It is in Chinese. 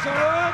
小罗